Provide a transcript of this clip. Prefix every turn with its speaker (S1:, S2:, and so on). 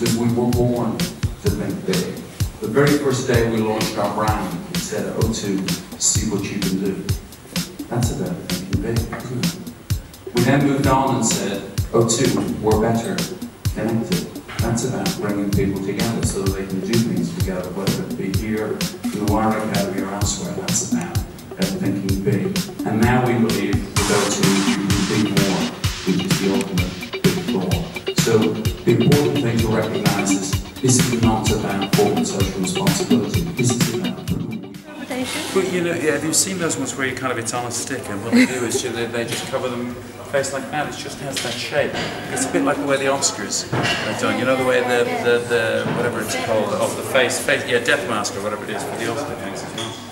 S1: because we were born to think big. The very first day we launched our brand, we said, O2, see what you can do. That's about thinking big. We then moved on and said, O2, we're better connected. That's about bringing people together so that they can do things together, whether it be here, in the Wayra Academy or elsewhere. That's about thinking big. The important thing to recognise is this is not about corporate social responsibility. This is about
S2: but you know, yeah, have you seen those ones where you kind of it's on a stick and what they do is you, they, they just cover them face like that. It just has that shape. It's a bit like the way the Oscars are done. You know the way the the, the whatever it's called of the face face yeah death mask or whatever it is for the Oscar things as well.